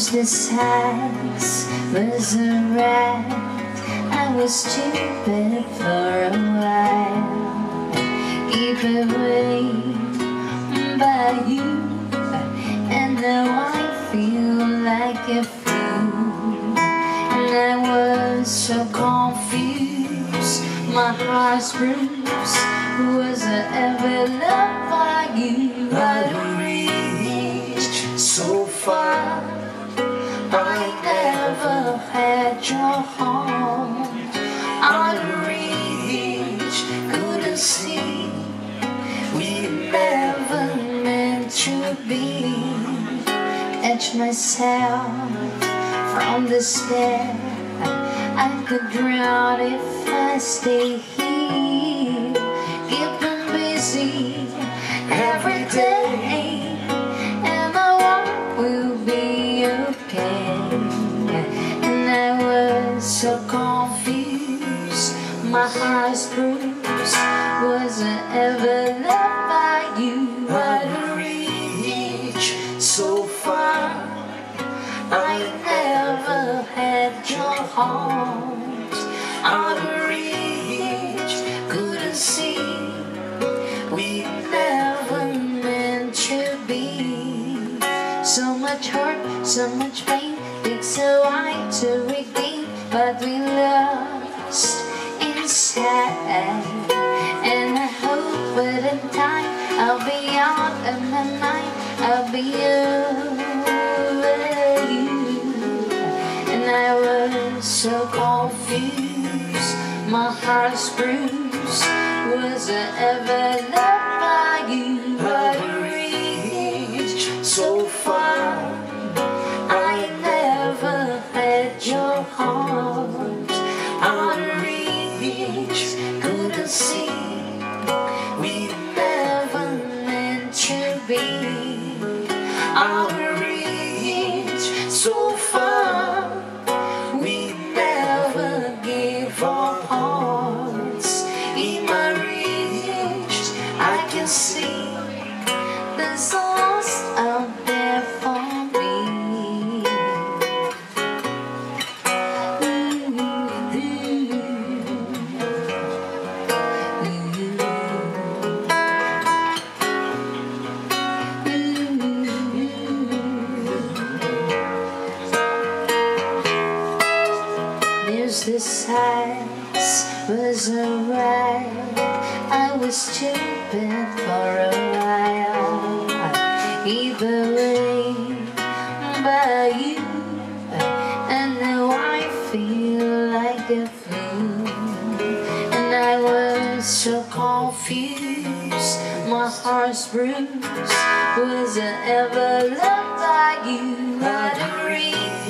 There's this house was a rat. I was stupid for a while. Keep away by you, and now I feel like a fool. And I was so confused, my heart's bruised. Was I ever loved had your heart. reach, couldn't see. We never meant to be. Catch myself from despair. I could drown if I stay here. Keeping busy so confused, my heart's bruised. Was I ever loved by you? I I reached so far. I never had your heart. Unreached, couldn't see. We never meant to be. So much hurt, so much pain. it's a while to regain, but we lost inside. And I hope that in time I'll be out of my mind. I'll be over you. And I was so confused. My heart's bruised. Was I ever loved Unreached, so There's this house was a ride. I was stupid for a while. Either way, by you, and now I feel like a fool. And I was so confused, my heart's bruised. Was I ever loved by you? I reached